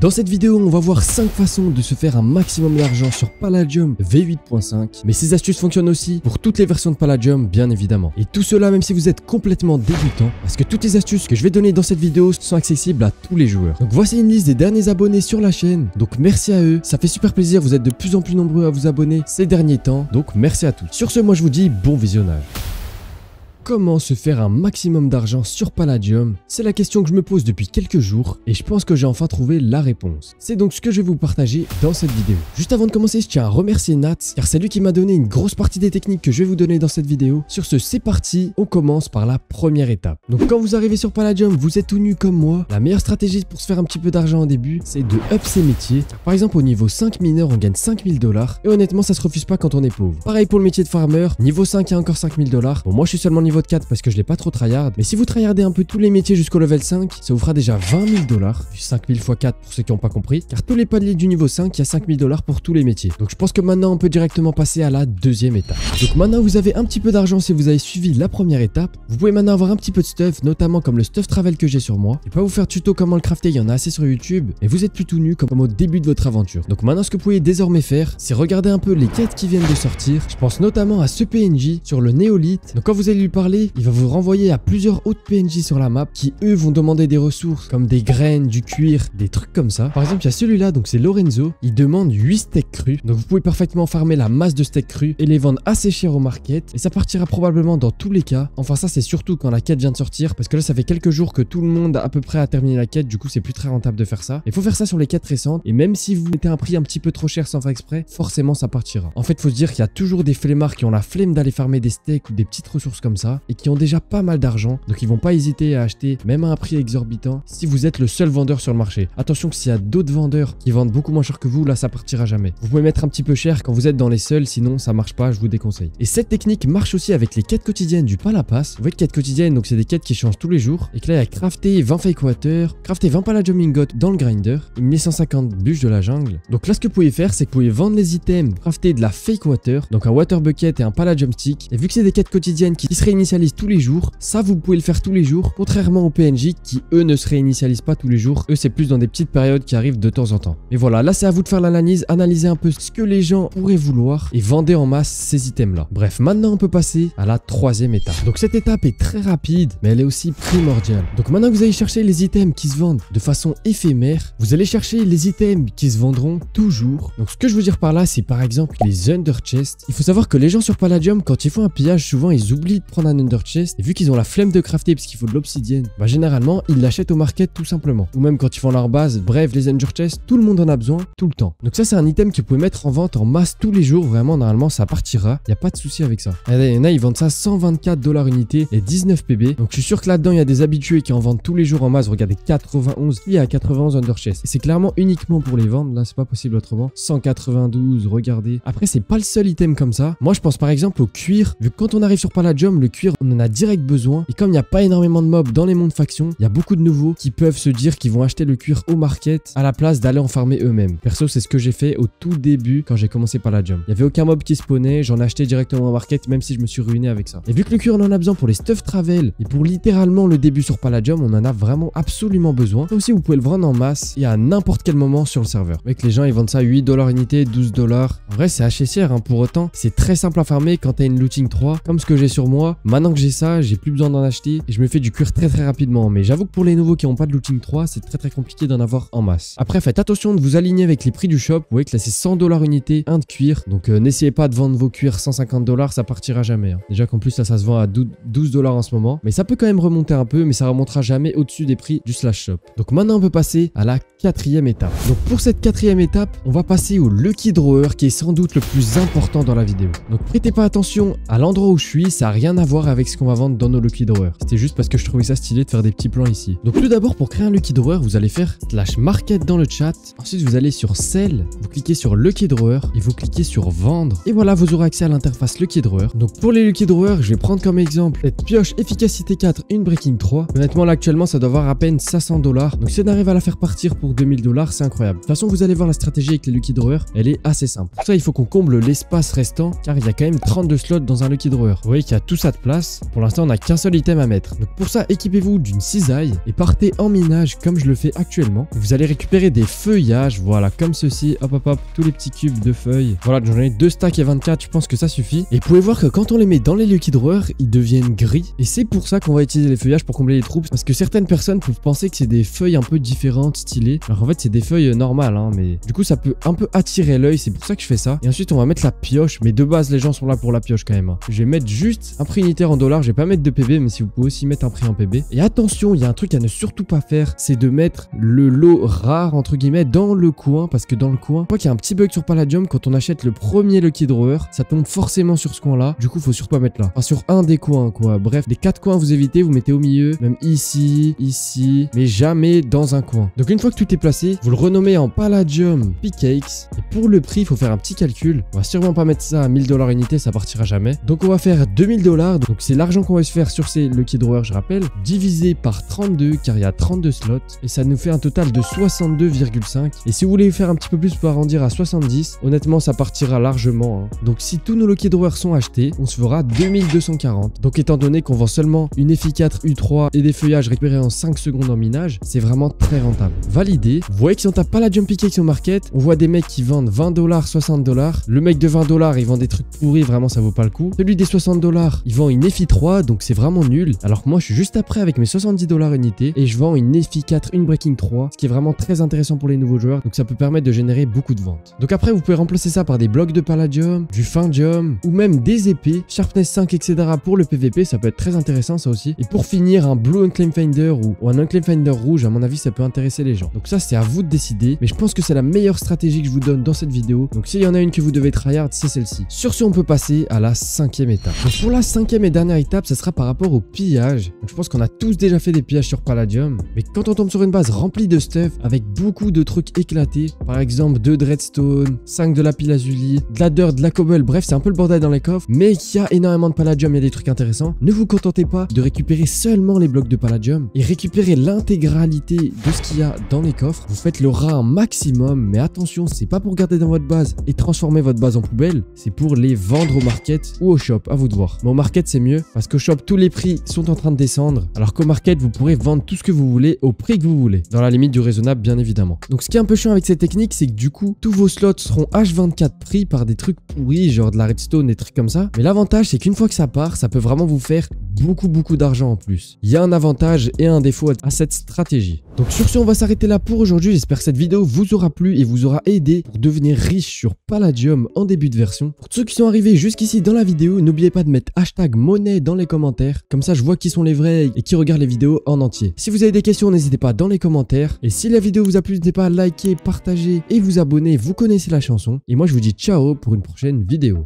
Dans cette vidéo, on va voir 5 façons de se faire un maximum d'argent sur Palladium V8.5. Mais ces astuces fonctionnent aussi pour toutes les versions de Palladium, bien évidemment. Et tout cela même si vous êtes complètement débutant, parce que toutes les astuces que je vais donner dans cette vidéo sont accessibles à tous les joueurs. Donc voici une liste des derniers abonnés sur la chaîne. Donc merci à eux, ça fait super plaisir, vous êtes de plus en plus nombreux à vous abonner ces derniers temps. Donc merci à tous. Sur ce, moi je vous dis bon visionnage. Comment se faire un maximum d'argent sur Palladium C'est la question que je me pose depuis quelques jours et je pense que j'ai enfin trouvé la réponse. C'est donc ce que je vais vous partager dans cette vidéo. Juste avant de commencer, je tiens à remercier Nat car c'est lui qui m'a donné une grosse partie des techniques que je vais vous donner dans cette vidéo. Sur ce, c'est parti, on commence par la première étape. Donc quand vous arrivez sur Palladium, vous êtes tout nu comme moi. La meilleure stratégie pour se faire un petit peu d'argent au début, c'est de up ses métiers. Par exemple, au niveau 5 mineur, on gagne 5000 dollars et honnêtement, ça se refuse pas quand on est pauvre. Pareil pour le métier de farmer, niveau 5, il y a encore 5000 dollars. Bon, moi je suis seulement niveau de 4 parce que je l'ai pas trop tryhard. Mais si vous tryhardez un peu tous les métiers jusqu'au level 5, ça vous fera déjà 20 000 dollars. 5000 x 4 pour ceux qui n'ont pas compris. Car tous les paliers du niveau 5, il y a 5000 dollars pour tous les métiers. Donc je pense que maintenant on peut directement passer à la deuxième étape. Donc maintenant vous avez un petit peu d'argent si vous avez suivi la première étape. Vous pouvez maintenant avoir un petit peu de stuff, notamment comme le stuff travel que j'ai sur moi. Et pas vous faire tuto comment le crafter, il y en a assez sur YouTube. Et vous êtes plus tout nu comme au début de votre aventure. Donc maintenant ce que vous pouvez désormais faire, c'est regarder un peu les quêtes qui viennent de sortir. Je pense notamment à ce PNJ sur le néolithe. Donc quand vous allez lui parler, il va vous renvoyer à plusieurs autres PNJ sur la map qui eux vont demander des ressources comme des graines, du cuir, des trucs comme ça. Par exemple, il y a celui-là, donc c'est Lorenzo, il demande 8 steaks crus. Donc vous pouvez parfaitement farmer la masse de steaks crus et les vendre assez cher au market et ça partira probablement dans tous les cas. Enfin ça c'est surtout quand la quête vient de sortir parce que là ça fait quelques jours que tout le monde à peu près a terminé la quête, du coup c'est plus très rentable de faire ça. Il faut faire ça sur les quêtes récentes et même si vous mettez un prix un petit peu trop cher sans faire exprès, forcément ça partira. En fait, faut se dire qu'il y a toujours des flemmards qui ont la flemme d'aller farmer des steaks ou des petites ressources comme ça et qui ont déjà pas mal d'argent. Donc ils vont pas hésiter à acheter même à un prix exorbitant si vous êtes le seul vendeur sur le marché. Attention que s'il y a d'autres vendeurs qui vendent beaucoup moins cher que vous, là ça partira jamais. Vous pouvez mettre un petit peu cher quand vous êtes dans les seuls, sinon ça marche pas, je vous déconseille. Et cette technique marche aussi avec les quêtes quotidiennes du Palapas. Vous voyez quêtes quotidiennes, donc c'est des quêtes qui changent tous les jours. Et que là il y a crafter 20 fake water, crafter 20 palladium ingot dans le grinder, une 1150 bûches de la jungle. Donc là ce que vous pouvez faire, c'est que vous pouvez vendre les items, crafter de la fake water, donc un water bucket et un palladium stick. Et vu que c'est des quêtes quotidiennes qui se réinitialisent tous les jours, ça vous pouvez le faire tous les jours, contrairement aux PNJ qui eux ne se réinitialisent pas tous les jours. Eux c'est plus dans des petites périodes qui arrivent de temps en temps. Mais voilà, là c'est à vous de faire l'analyse, analyser un peu ce que les gens pourraient vouloir et vendez en masse ces items là. Bref, maintenant on peut passer à la troisième étape. Donc cette étape est très rapide, mais elle est aussi primordiale. Donc maintenant que vous allez chercher les items qui se vendent de façon éphémère, vous allez chercher les items qui se vendront toujours. Donc ce que je veux dire par là, c'est par exemple les under chests. Il faut savoir que les gens sur Palladium, quand ils font un pillage, souvent ils oublient de prendre un under chest. Et vu qu'ils ont la flemme de crafter parce qu'il faut de l'obsidienne, bah généralement ils l'achètent au market tout simplement. Ou même quand ils font leur base, bref, les under chests, tout le monde en a besoin tout le temps. Donc ça c'est un item que vous pouvez mettre en vente en masse tous les jours. Vraiment, normalement ça partira. Il n'y a pas de souci avec ça. Il y en a, ils vendent ça 124 dollars unité et 19 PB. Donc je suis sûr que là-dedans il y a des habitués qui en vendent tous les jours en masse. Regardez, 91, il y a 91 under chest. Et c'est clairement uniquement pour les vendre. Là c'est pas possible autrement. 192, regardez. Après c'est pas le seul item comme ça. Moi je pense par exemple au cuir. Vu que quand on arrive sur Palladium, le cuir on en a direct besoin. Et comme il n'y a pas énormément de mobs dans les mondes factions, il y a beaucoup de nouveaux qui peuvent se dire qu'ils vont acheter le cuir au market à la place d'aller en farmer eux-mêmes. Perso, c'est ce que j'ai fait au tout début quand j'ai commencé par. Il y avait aucun mob qui spawnait, j'en ai acheté directement au market même si je me suis ruiné avec ça. Et vu que le cuir on en a besoin pour les stuff travel et pour littéralement le début sur Palladium, on en a vraiment absolument besoin. Ça aussi, vous pouvez le vendre en masse et à n'importe quel moment sur le serveur. Avec les gens, ils vendent ça 8 dollars unité, 12 dollars. En vrai, c'est cher hein. pour autant. C'est très simple à farmer quand t'as une looting 3 comme ce que j'ai sur moi. Maintenant que j'ai ça, j'ai plus besoin d'en acheter et je me fais du cuir très très rapidement. Mais j'avoue que pour les nouveaux qui n'ont pas de looting 3, c'est très très compliqué d'en avoir en masse. Après, faites attention de vous aligner avec les prix du shop. Vous voyez que là, c'est 100 dollars unité, un de cuir. Donc, euh, n'essayez pas de vendre vos cuirs 150 dollars, ça partira jamais. hein. Déjà qu'en plus, là, ça se vend à 12 dollars en ce moment. Mais ça peut quand même remonter un peu, mais ça remontera jamais au-dessus des prix du slash shop. Donc, maintenant, on peut passer à la quatrième étape. Donc, pour cette quatrième étape, on va passer au Lucky Drawer qui est sans doute le plus important dans la vidéo. Donc, prêtez pas attention à l'endroit où je suis, ça a rien à voir avec ce qu'on va vendre dans nos Lucky Drawers. C'était juste parce que je trouvais ça stylé de faire des petits plans ici. Donc, tout d'abord, pour créer un Lucky Drawer, vous allez faire slash market dans le chat. Ensuite, vous allez sur Sell, vous cliquez sur Lucky Drawer et vous cliquez sur Vendre. Et voilà, vous aurez accès à l'interface Lucky Drawer. Donc, pour les Lucky Drawers, je vais prendre comme exemple cette pioche efficacité 4, une breaking 3. Honnêtement, là, actuellement, ça doit avoir à peine 500 dollars. Donc, si on arrive à la faire partir pour 2000 dollars, c'est incroyable. De toute façon, vous allez voir la stratégie avec les Lucky Drawers, elle est assez simple. Pour ça, il faut qu'on comble l'espace restant car il y a quand même 32 slots dans un Lucky Drawer. Vous voyez qu'il y a tout ça de place. Pour l'instant, on n'a qu'un seul item à mettre. Donc pour ça, équipez-vous d'une cisaille et partez en minage comme je le fais actuellement. Vous allez récupérer des feuillages, voilà, comme ceci. Hop, hop, hop, tous les petits cubes de feuilles. Voilà, j'en ai deux stacks et 24, je pense que ça suffit. Et vous pouvez voir que quand on les met dans les Lucky Drawers, ils deviennent gris. Et c'est pour ça qu'on va utiliser les feuillages pour combler les troupes. Parce que certaines personnes peuvent penser que c'est des feuilles un peu différentes, stylées. Alors en fait, c'est des feuilles normales, hein, mais du coup, ça peut un peu attirer l'œil. C'est pour ça que je fais ça. Et ensuite, on va mettre la pioche. Mais de base, les gens sont là pour la pioche quand même. Hein. Je vais mettre juste un prix en dollars. Je vais pas mettre de PB, mais si vous pouvez aussi mettre un prix en PB. Et attention, il y a un truc à ne surtout pas faire, c'est de mettre le lot rare, entre guillemets, dans le coin. Parce que dans le coin, je crois qu'il y a un petit bug sur Palladium. Quand on achète le premier Lucky Drawer, ça tombe forcément sur ce coin-là. Du coup, faut surtout pas mettre là. Enfin, sur un des coins, quoi. Bref, des quatre coins, vous évitez, vous mettez au milieu, même ici, ici, mais jamais dans un coin. Donc une fois que tout est placé, vous le renommez en Palladium Pickaxe. Et pour le prix, faut faire un petit calcul. On va sûrement pas mettre ça à 1000 dollars unité, ça partira jamais. Donc on va faire 2000 dollars. Donc c'est l'argent qu'on va se faire sur ces Lucky Drawers, je rappelle, divisé par 32, car il y a 32 slots. Et ça nous fait un total de 62,5. Et si vous voulez faire un petit peu plus pour arrondir à 70, honnêtement, ça partira largement. Hein. Donc si tous nos Lucky Drawers sont achetés, on se fera 2240. Donc étant donné qu'on vend seulement une FI4 U3 et des feuillages récupérés en 5 secondes en minage, c'est vraiment très rentable. Validé. Vous voyez que si on tape pas la Jump Pickaxe au market, on voit des mecs qui vendent 20 dollars, 60 dollars. Le mec de 20 dollars, il vend des trucs pourris, vraiment ça vaut pas le coup. Celui des 60 dollars, il vend FI3, donc c'est vraiment nul. Alors que moi, je suis juste après avec mes 70 dollars unité et je vends une FI4, une Breaking 3, ce qui est vraiment très intéressant pour les nouveaux joueurs. Donc ça peut permettre de générer beaucoup de ventes. Donc après, vous pouvez remplacer ça par des blocs de Palladium, du Findium ou même des épées, Sharpness 5, etc. pour le PVP. Ça peut être très intéressant ça aussi. Et pour finir, un Blue Unclaim Finder ou, un Unclaim rouge, à mon avis, ça peut intéresser les gens. Donc ça, c'est à vous de décider. Mais je pense que c'est la meilleure stratégie que je vous donne dans cette vidéo. Donc s'il y en a une que vous devez tryhard, c'est celle-ci. Sur ce, on peut passer à la cinquième étape. Donc pour la cinquième dernière étape, ça sera par rapport au pillage. Je pense qu'on a tous déjà fait des pillages sur Palladium. Mais quand on tombe sur une base remplie de stuff, avec beaucoup de trucs éclatés, par exemple 2 de redstone, 5 de la pile azuli, de la dirt, de la cobble, bref, c'est un peu le bordel dans les coffres, mais qu'il y a énormément de Palladium, il y a des trucs intéressants. Ne vous contentez pas de récupérer seulement les blocs de Palladium et récupérer l'intégralité de ce qu'il y a dans les coffres. Vous faites le rat un maximum, mais attention, c'est pas pour garder dans votre base et transformer votre base en poubelle, c'est pour les vendre au market ou au shop, à vous de voir. Mais au market, mieux parce qu'au shop, tous les prix sont en train de descendre, alors qu'au market, vous pourrez vendre tout ce que vous voulez au prix que vous voulez, dans la limite du raisonnable, bien évidemment. Donc, ce qui est un peu chiant avec cette technique, c'est que du coup, tous vos slots seront H24 pris par des trucs pourris, genre de la redstone, des trucs comme ça. Mais l'avantage, c'est qu'une fois que ça part, ça peut vraiment vous faire beaucoup beaucoup d'argent en plus. Il y a un avantage et un défaut à cette stratégie. Donc sur ce, on va s'arrêter là pour aujourd'hui. J'espère que cette vidéo vous aura plu et vous aura aidé pour devenir riche sur Palladium en début de version. Pour ceux qui sont arrivés jusqu'ici dans la vidéo, n'oubliez pas de mettre hashtag monnaie dans les commentaires. Comme ça, je vois qui sont les vrais et qui regardent les vidéos en entier. Si vous avez des questions, n'hésitez pas dans les commentaires. Et si la vidéo vous a plu, n'hésitez pas à liker, partager et vous abonner. Vous connaissez la chanson. Et moi, je vous dis ciao pour une prochaine vidéo.